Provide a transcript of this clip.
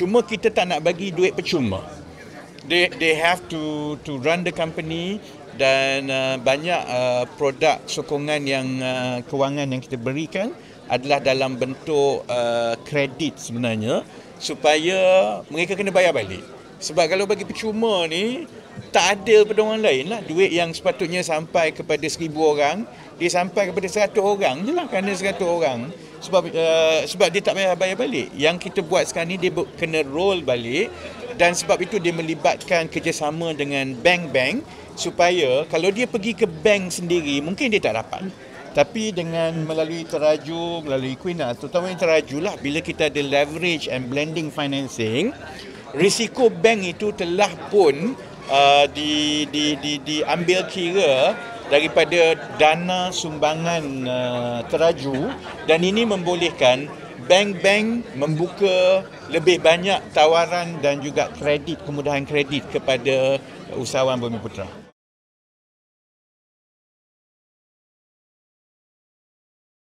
Cuma kita tak nak bagi duit percuma. They they have to to run the company dan uh, banyak uh, produk sokongan yang uh, kewangan yang kita berikan adalah dalam bentuk uh, kredit sebenarnya supaya mereka kena bayar balik. Sebab kalau bagi percuma ni tak ada pada orang lain lah. Duit yang sepatutnya sampai kepada seribu orang dia sampai kepada seratus orang je lah kerana seratus orang. Sebab uh, sebab dia tak bayar bayar balik. Yang kita buat sekarang ni dia kena roll balik. Dan sebab itu dia melibatkan kerjasama dengan bank-bank supaya kalau dia pergi ke bank sendiri mungkin dia tak dapat. Tapi dengan melalui teraju melalui Quina terutama yang teraju lah bila kita ada leverage and blending financing risiko bank itu telah pun uh, di, di, di, diambil kira daripada dana sumbangan uh, teraju dan ini membolehkan bank-bank membuka lebih banyak tawaran dan juga kredit kemudahan kredit kepada usahawan Bumi Putra.